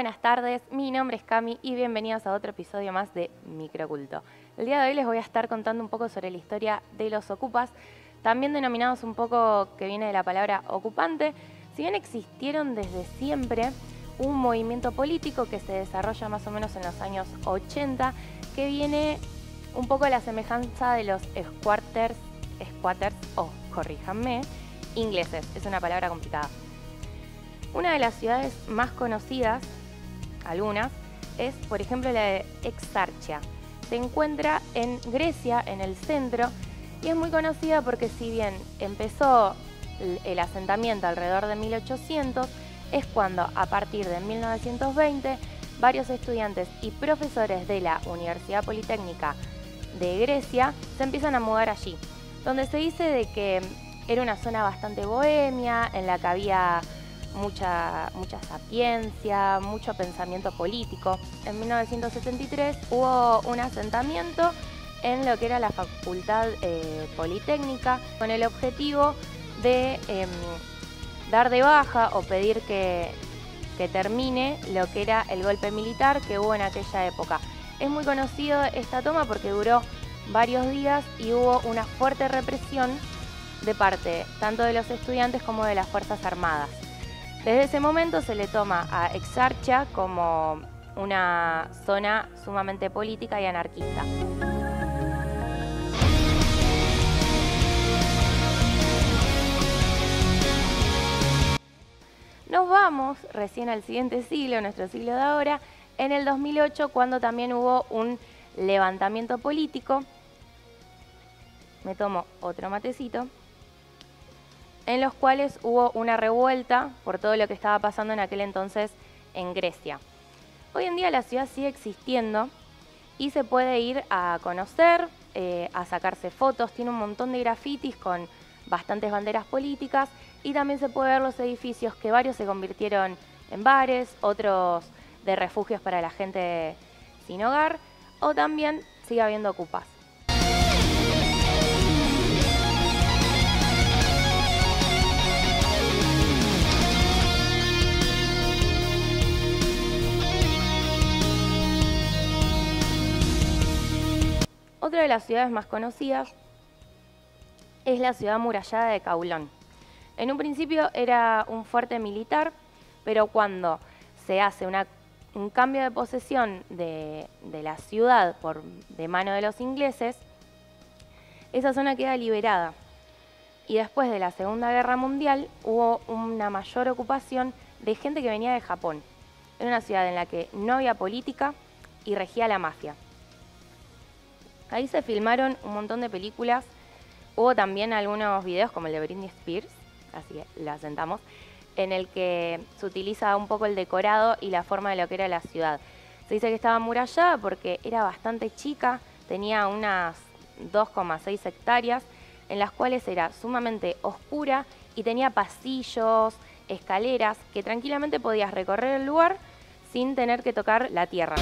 buenas tardes, mi nombre es Cami y bienvenidos a otro episodio más de Microculto. El día de hoy les voy a estar contando un poco sobre la historia de los ocupas, también denominados un poco que viene de la palabra ocupante. Si bien existieron desde siempre, un movimiento político que se desarrolla más o menos en los años 80, que viene un poco a la semejanza de los squatters, squatters o, corríjanme, ingleses. Es una palabra complicada. Una de las ciudades más conocidas, algunas, es por ejemplo la de Exarchia. Se encuentra en Grecia, en el centro, y es muy conocida porque si bien empezó el asentamiento alrededor de 1800, es cuando a partir de 1920 varios estudiantes y profesores de la Universidad Politécnica de Grecia se empiezan a mudar allí, donde se dice de que era una zona bastante bohemia, en la que había mucha, mucha sapiencia, mucho pensamiento político. En 1973 hubo un asentamiento en lo que era la Facultad eh, Politécnica con el objetivo de em, dar de baja o pedir que, que termine lo que era el golpe militar que hubo en aquella época. Es muy conocido esta toma porque duró varios días y hubo una fuerte represión de parte tanto de los estudiantes como de las Fuerzas Armadas. Desde ese momento se le toma a Exarcha como una zona sumamente política y anarquista. Nos vamos recién al siguiente siglo, nuestro siglo de ahora, en el 2008, cuando también hubo un levantamiento político. Me tomo otro matecito. En los cuales hubo una revuelta por todo lo que estaba pasando en aquel entonces en Grecia. Hoy en día la ciudad sigue existiendo y se puede ir a conocer, eh, a sacarse fotos. Tiene un montón de grafitis con bastantes banderas políticas y también se puede ver los edificios que varios se convirtieron en bares, otros de refugios para la gente sin hogar o también sigue habiendo ocupas. Otra de las ciudades más conocidas es la ciudad murallada de Caulón. En un principio era un fuerte militar, pero cuando se hace un cambio de posesión de, la ciudad por, de mano de los ingleses, esa zona queda liberada. Y después de la Segunda Guerra Mundial hubo una mayor ocupación de gente que venía de Japón. Era una ciudad en la que no había política y regía la mafia. Ahí se filmaron un montón de películas Hubo también algunos videos como el de Britney Spears, así que la sentamos, en el que se utiliza un poco el decorado y la forma de lo que era la ciudad. Se dice que estaba murallada porque era bastante chica, tenía unas 2,6 hectáreas, en las cuales era sumamente oscura y tenía pasillos, escaleras, que tranquilamente podías recorrer el lugar sin tener que tocar la tierra.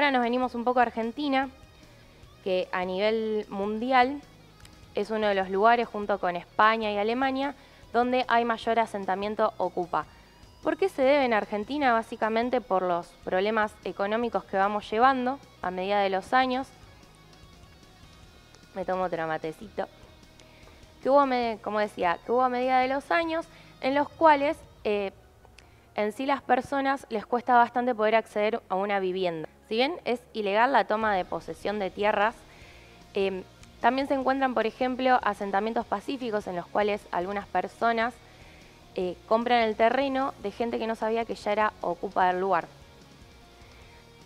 Ahora nos venimos un poco a Argentina, que a nivel mundial es uno de los lugares, junto con España y Alemania, donde hay mayor asentamiento ocupa. ¿Por qué se debe en Argentina? Básicamente por los problemas económicos que vamos llevando a medida de los años. Me tomo otro matecito. Que hubo, como decía, que hubo a medida de los años en los cuales eh, en sí las personas les cuesta bastante poder acceder a una vivienda. Si bien es ilegal la toma de posesión de tierras, eh, también se encuentran, por ejemplo, asentamientos pacíficos en los cuales algunas personas eh, compran el terreno de gente que no sabía que ya era ocupa del lugar.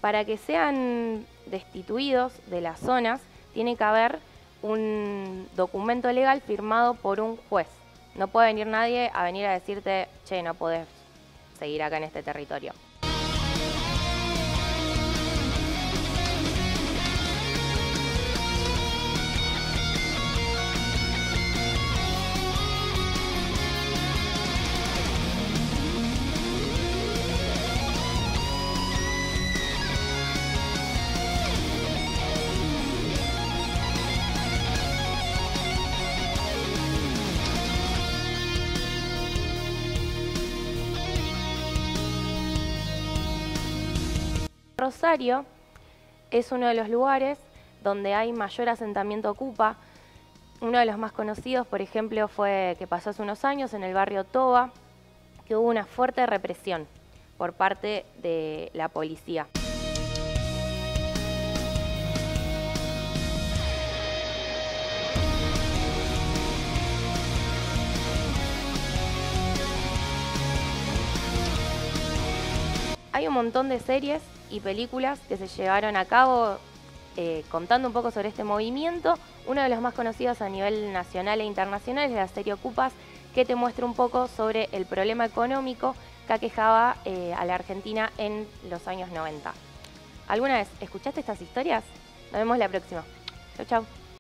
Para que sean destituidos de las zonas, tiene que haber un documento legal firmado por un juez. No puede venir nadie a venir a decirte, che, no podés seguir acá en este territorio. Rosario es uno de los lugares donde hay mayor asentamiento ocupa. Uno de los más conocidos, por ejemplo, fue que pasó hace unos años en el barrio Toba, que hubo una fuerte represión por parte de la policía. Hay un montón de series y películas que se llevaron a cabo eh, contando un poco sobre este movimiento. Uno de los más conocidos a nivel nacional e internacional es la serie Ocupas, que te muestra un poco sobre el problema económico que aquejaba eh, a la Argentina en los años 90. ¿Alguna vez escuchaste estas historias? Nos vemos la próxima. Chau, chau.